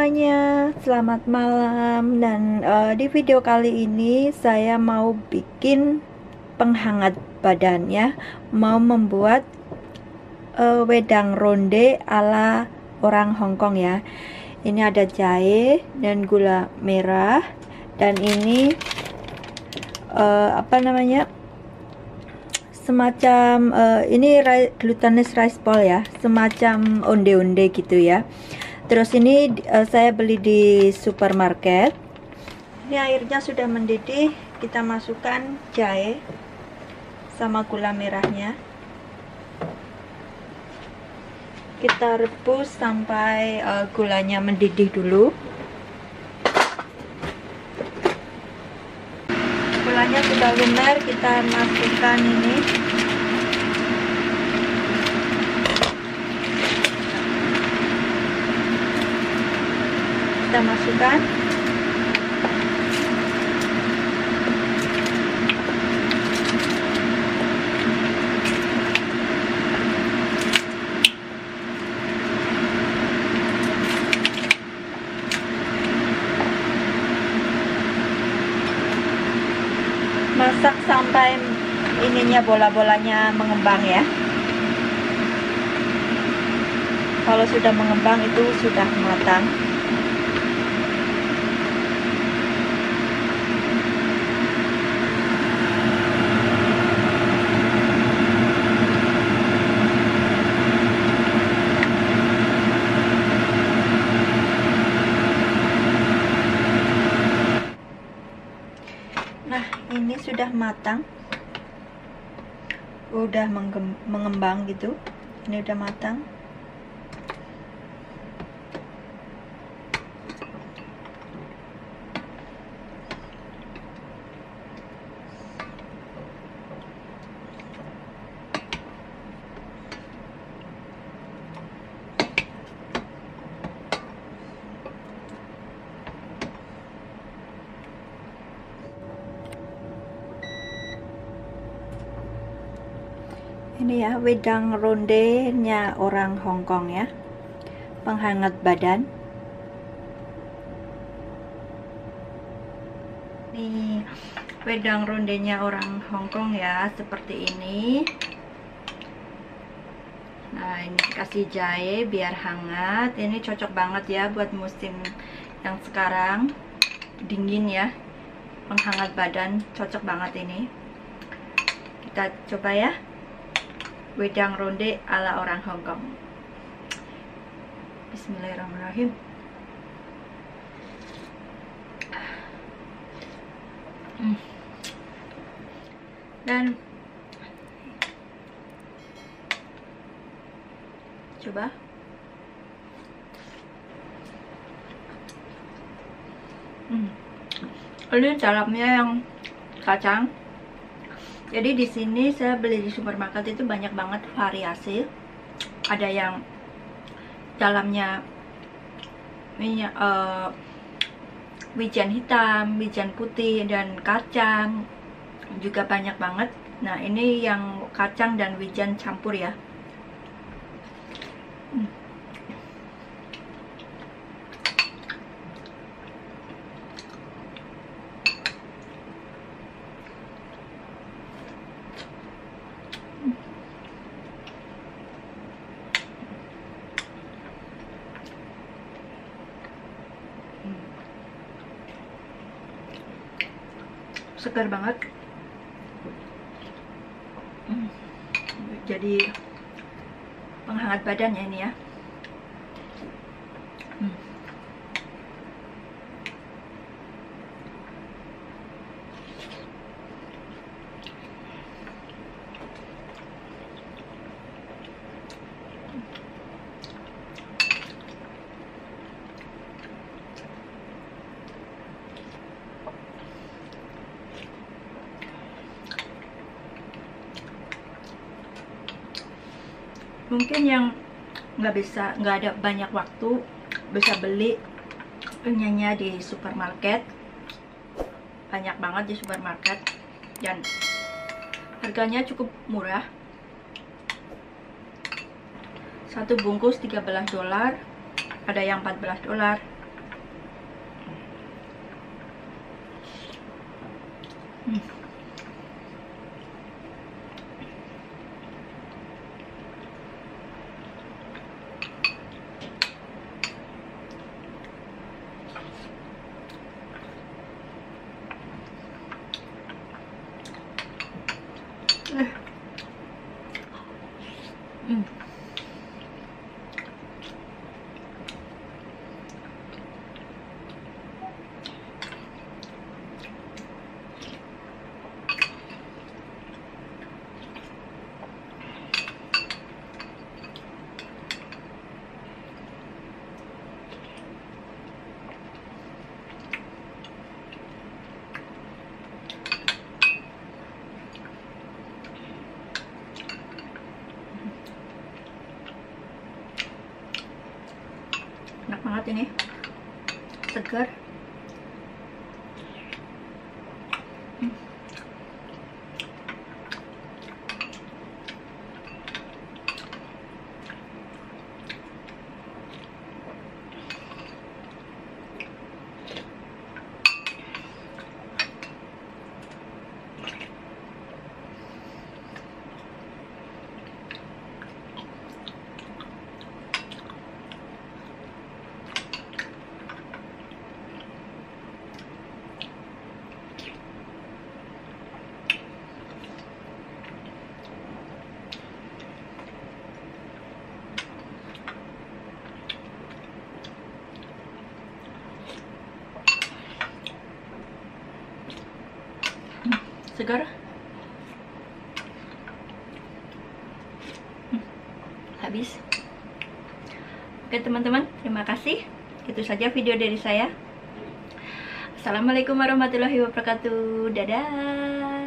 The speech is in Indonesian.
semuanya, selamat malam. Dan uh, di video kali ini saya mau bikin penghangat badan ya Mau membuat uh, wedang ronde ala orang Hongkong ya. Ini ada jahe dan gula merah. Dan ini uh, apa namanya semacam uh, ini glutinous rice ball ya. Semacam onde-onde gitu ya terus ini uh, saya beli di supermarket. Ini airnya sudah mendidih. Kita masukkan jahe sama gula merahnya. Kita rebus sampai uh, gulanya mendidih dulu. Gulanya sudah lumer kita masukkan ini kita masukkan masak sampai ininya bola-bolanya mengembang ya. Kalau sudah mengembang itu sudah matang Nah, ini sudah matang. Udah mengembang gitu. Ini udah matang. Ini ya wedang rondenya orang Hongkong ya. Penghangat badan. Ini wedang rondenya orang Hongkong ya seperti ini. Nah ini kasih jahe biar hangat. Ini cocok banget ya buat musim yang sekarang. Dingin ya. Penghangat badan cocok banget ini. Kita coba ya wedang ronde ala orang Hongkong. Bismillahirrahmanirrahim. Hmm. Dan coba hmm. ini dalamnya yang kacang jadi di sini saya beli di supermarket itu banyak banget variasi. Ada yang dalamnya minyak uh, wijen hitam wijen putih dan kacang. Juga banyak banget. Nah ini yang kacang dan wijen campur ya. Hmm. Segar banget hmm. jadi penghangat badan ya ini ya hmm. Mungkin yang nggak bisa nggak ada banyak waktu bisa beli penyanyi di supermarket. Banyak banget di supermarket. Dan harganya cukup murah. Satu bungkus 13 dolar ada yang 14 dolar Hmm. Eh. Hmm. Banget ini. Segar Hmm. Segar Hmm, habis. Oke teman-teman terima kasih. Itu saja video dari saya. Assalamualaikum warahmatullahi wabarakatuh. Dadah